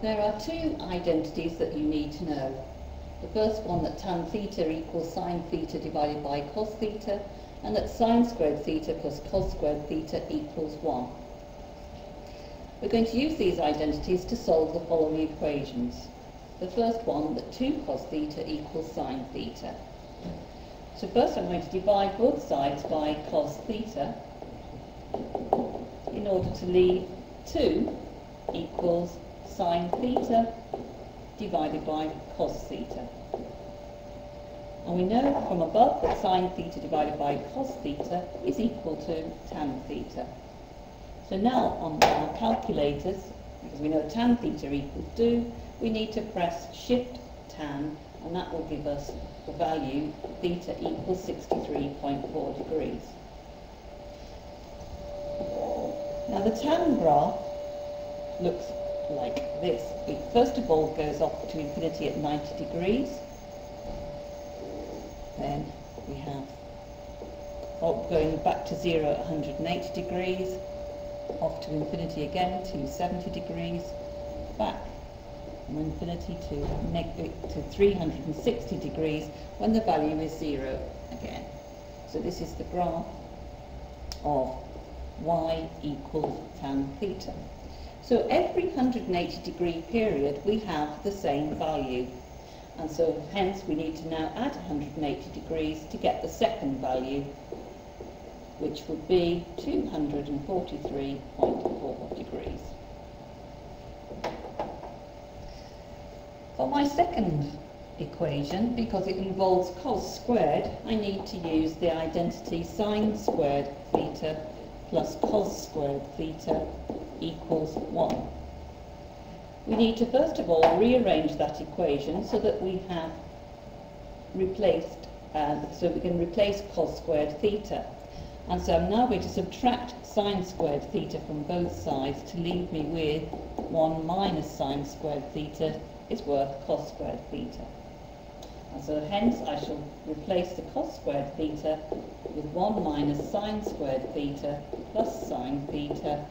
There are two identities that you need to know. The first one that tan theta equals sine theta divided by cos theta, and that sine squared theta plus cos squared theta equals 1. We're going to use these identities to solve the following equations. The first one, that 2 cos theta equals sine theta. So first I'm going to divide both sides by cos theta in order to leave 2 equals sine theta divided by cos theta. And we know from above that sine theta divided by cos theta is equal to tan theta. So now on our calculators, because we know tan theta equals 2, we need to press shift tan and that will give us the value theta equals 63.4 degrees. Now the tan graph looks like this. It first of all goes off to infinity at 90 degrees. Then we have oh, going back to zero at 180 degrees, off to infinity again to 70 degrees, back from infinity to, to 360 degrees when the value is zero again. So this is the graph of y equals tan theta. So every 180 degree period we have the same value. And so hence we need to now add 180 degrees to get the second value which would be 243.4 degrees. For my second equation, because it involves cos squared, I need to use the identity sine squared theta plus cos squared theta equals 1. We need to first of all rearrange that equation so that we have replaced, uh, so we can replace cos squared theta. And so I'm now going to subtract sine squared theta from both sides to leave me with 1 minus sine squared theta is worth cos squared theta. And so hence I shall replace the cos squared theta with 1 minus sine squared theta plus sine theta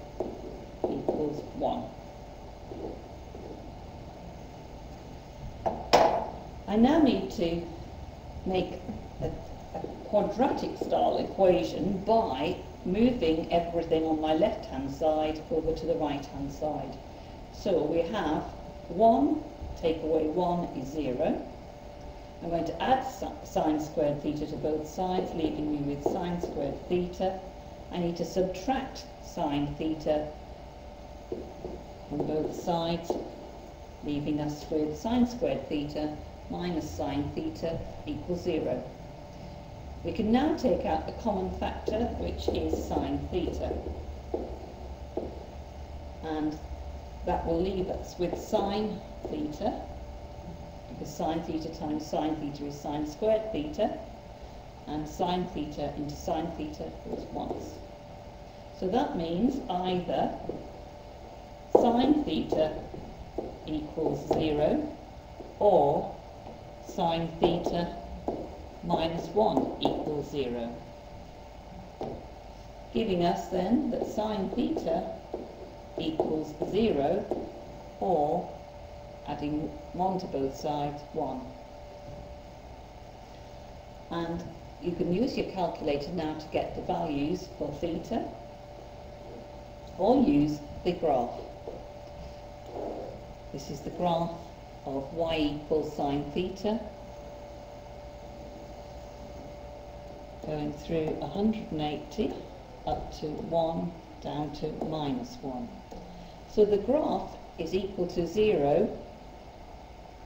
equals 1. I now need to make a quadratic style equation by moving everything on my left hand side over to the right hand side. So we have 1 take away 1 is 0. I'm going to add sine squared theta to both sides, leaving me with sine squared theta. I need to subtract sine theta from both sides, leaving us with sine squared theta minus sine theta equals 0. We can now take out the common factor, which is sine theta. And that will leave us with sine theta, because sine theta times sine theta is sine squared theta, and sine theta into sine theta is once. So that means either sine theta equals 0 or sine theta minus 1 equals 0. Giving us then that sine theta equals 0 or adding 1 to both sides 1. And you can use your calculator now to get the values for theta or use the graph. This is the graph of y equals sine theta going through 180 up to 1 down to minus 1. So the graph is equal to 0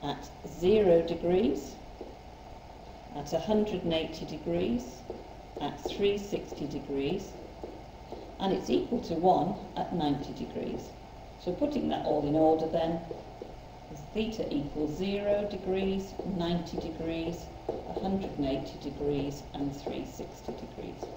at 0 degrees, at 180 degrees, at 360 degrees, and it's equal to 1 at 90 degrees. So putting that all in order then, theta equals 0 degrees, 90 degrees, 180 degrees and 360 degrees.